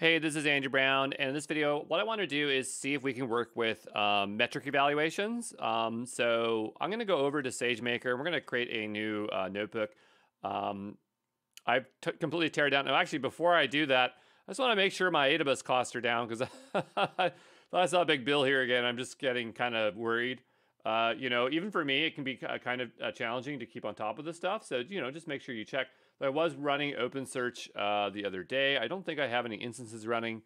Hey, this is Andrew Brown, and in this video, what I want to do is see if we can work with um, metric evaluations. Um, so I'm going to go over to SageMaker, and we're going to create a new uh, notebook. Um, I've completely tear down. Now, actually, before I do that, I just want to make sure my AWS costs are down because I saw a big bill here again. I'm just getting kind of worried. Uh, you know, even for me, it can be kind of uh, challenging to keep on top of this stuff. So, you know, just make sure you check. I was running OpenSearch uh, the other day. I don't think I have any instances running,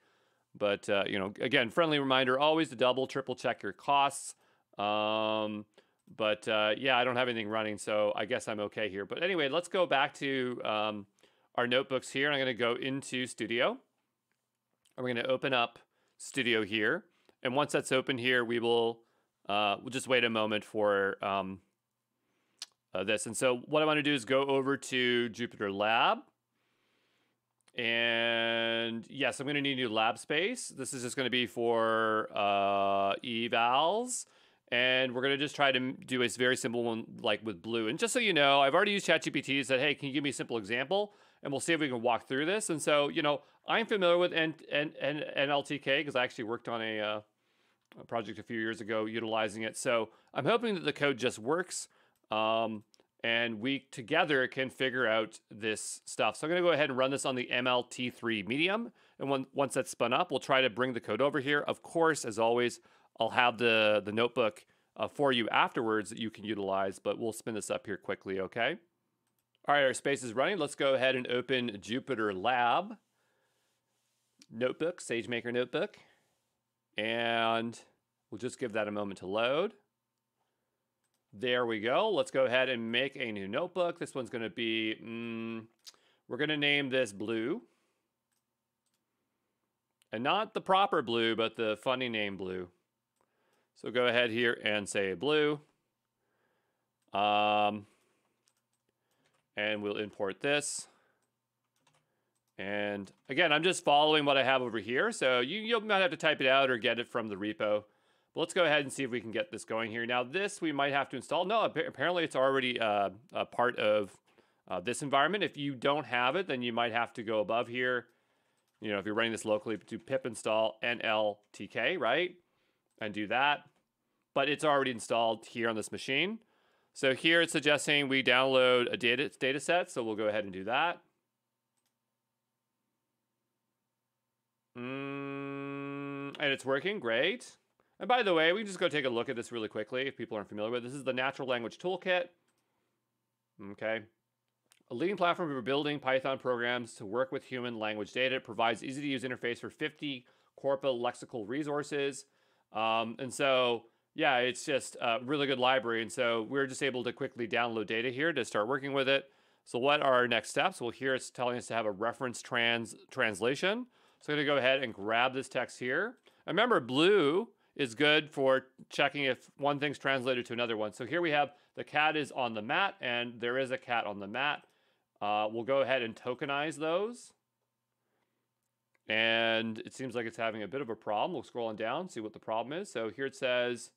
but uh, you know, again, friendly reminder: always to double, triple check your costs. Um, but uh, yeah, I don't have anything running, so I guess I'm okay here. But anyway, let's go back to um, our notebooks here. I'm going to go into Studio, and we're going to open up Studio here. And once that's open here, we will uh, we'll just wait a moment for um, uh, this. And so what I want to do is go over to Jupyter Lab. And yes, I'm going to need a new lab space. This is just going to be for uh, evals. And we're going to just try to do a very simple one like with BLEU. And just so you know, I've already used ChatGPT said, hey, can you give me a simple example? And we'll see if we can walk through this. And so, you know, I'm familiar with N- N- N- NLTK because I actually worked on a, uh, a project a few years ago utilizing it. So I'm hoping that the code just works. Um, and we together can figure out this stuff. So I'm going to go ahead and run this on the MLT3 medium. And when, once that's spun up, we'll try to bring the code over here. Of course, as always, I'll have the, the notebook uh, for you afterwards that you can utilize, but we'll spin this up here quickly, okay? All right, our space is running. Let's go ahead and open Jupyter Lab notebook, SageMaker notebook. And we'll just give that a moment to load. There we go. Let's go ahead and make a new notebook. This one's going to be, mm, we're going to name this blue. And not the proper blue, but the funny name blue. So go ahead here and say blue. Um, and we'll import this. And again, I'm just following what I have over here. So you, you might have to type it out or get it from the repo. But let's go ahead and see if we can get this going here. Now this we might have to install. No, apparently it's already uh, a part of uh, this environment. If you don't have it, then you might have to go above here. You know, if you're running this locally, do pip install nltk, right? And do that. But it's already installed here on this machine. So here it's suggesting we download a data, data set. So we'll go ahead and do that. Mm, and it's working, great. And by the way, we can just go take a look at this really quickly if people aren't familiar with it. This is the Natural Language Toolkit. Okay. A leading platform for building Python programs to work with human language data. It provides easy to use interface for 50 corpus lexical resources. Um, and so, yeah, it's just a really good library. And so we're just able to quickly download data here to start working with it. So what are our next steps? Well, here it's telling us to have a reference trans translation. So I'm going to go ahead and grab this text here. Remember, BLEU is good for checking if one thing's translated to another one. So here we have the cat is on the mat and there is a cat on the mat. Uh, we'll go ahead and tokenize those. And it seems like it's having a bit of a problem. We'll scroll on down, see what the problem is. So here it says,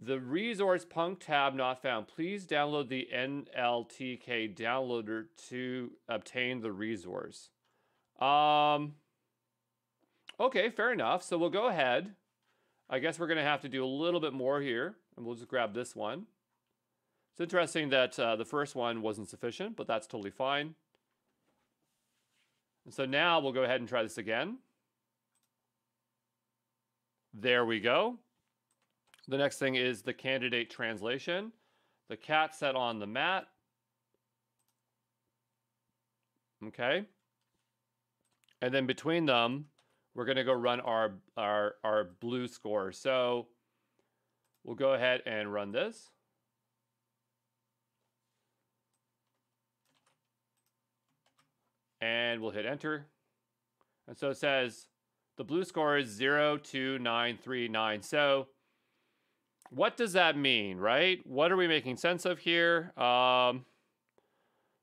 the resource punkt_tab not found. Please download the NLTK downloader to obtain the resource. Um, Okay, fair enough. So we'll go ahead. I guess we're going to have to do a little bit more here, and we'll just grab this one. It's interesting that uh, the first one wasn't sufficient, but that's totally fine. And so now we'll go ahead and try this again. There we go. The next thing is the candidate translation. The cat set on the mat. Okay. And then between them, we're going to go run our, our, our BLEU score. So we'll go ahead and run this. And we'll hit enter. And so it says the BLEU score is 02939. So what does that mean, right? What are we making sense of here? Um,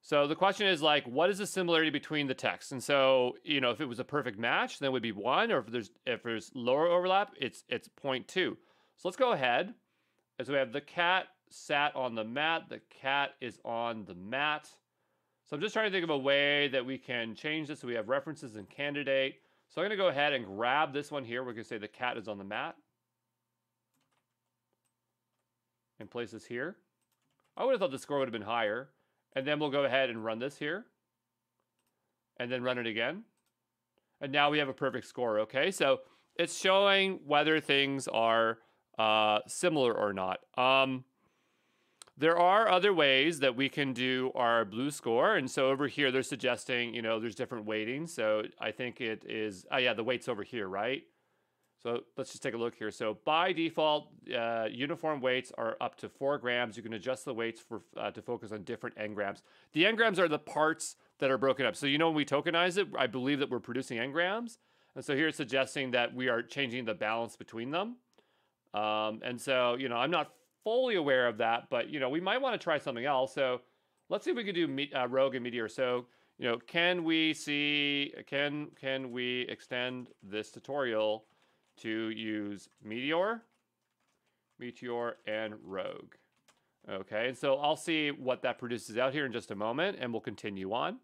so the question is like, what is the similarity between the texts? And so, you know, if it was a perfect match, then it would be one, or if there's if there's lower overlap, it's it's two. So let's go ahead. And so we have the cat sat on the mat, the cat is on the mat. So I'm just trying to think of a way that we can change this so we have references and candidate. So I'm going to go ahead and grab this one here. We're to say the cat is on the mat. And place this here. I would have thought the score would have been higher. And then we'll go ahead and run this here. And then run it again. And now we have a perfect score, okay? So it's showing whether things are uh, similar or not. Um, there are other ways that we can do our BLEU score. And so over here, they're suggesting, you know, there's different weightings. So I think it is, oh yeah, the weight's over here, right? So let's just take a look here. So by default, uh, uniform weights are up to four grams. You can adjust the weights for uh, to focus on different n-grams. The n-grams are the parts that are broken up. So you know when we tokenize it, I believe that we're producing n-grams. And so here it's suggesting that we are changing the balance between them. Um, and so, you know, I'm not fully aware of that, but you know, we might want to try something else. So let's see if we can do me- uh, ROUGE and Meteor. So, you know, can we see, can, can we extend this tutorial to use Meteor, Meteor, and ROUGE? Okay, and so I'll see what that produces out here in just a moment, and we'll continue on.